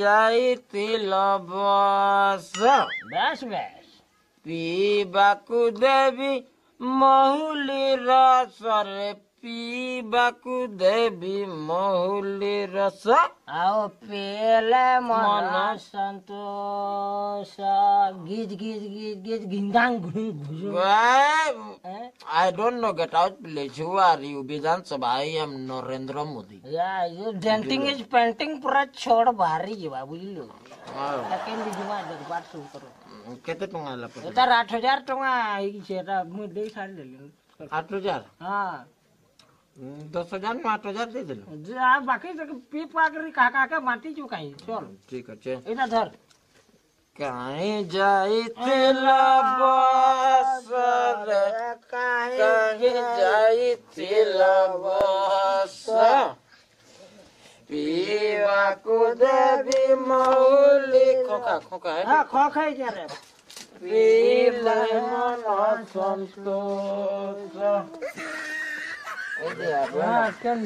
যাইতি lobes বেশ বেশ পিবাকু দেবি মহুলি রসরে পিবাকু দেবি মহুলি রস আও পেলে মন সন্তোষ গিজ গিজ গিজ গিজ গিন্দাং ঘুরি ঘুরি I don't know. Get out, please. Who are you? Vidhan Sabha. I am Narendra Modi. Yeah, you denting is painting पूरा छोड़ भारी जीवा बुझ लो लेकिन बिजुवा एक बार शुरू करो कितने टंगा लपट इतना आठ हजार टंगा एक चेहरा मुझे दे साल ले लें आठ हजार हाँ दस हजार में आठ हजार दे दिलो जी हाँ बाकी तो पी पाकर कहा कहा के माटी चुकाई चल ठीक है इधर धर कहीं जाई तेरा बस કાંગી જાય તિલબસ પીવા કુદબી મૌલી ખોખા ખોખા હે હા ખોખાઈ ગયા રે પીલા મન સંતોષ એ દે કેમ